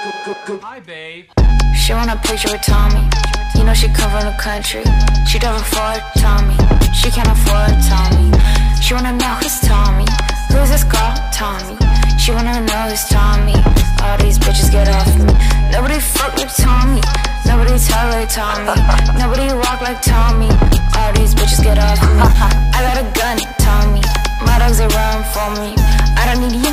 Hi, babe. She want a picture with Tommy. You know she come from the country. She don't Ford Tommy. She can't afford Tommy. She wanna know who's Tommy. Who's this girl? Tommy. She wanna know who's Tommy. All these bitches get off me. Nobody fuck with Tommy. Nobody talk like Tommy. Nobody walk like Tommy. All these bitches get off me. I got a gun, Tommy. My dogs they run for me. I don't need you.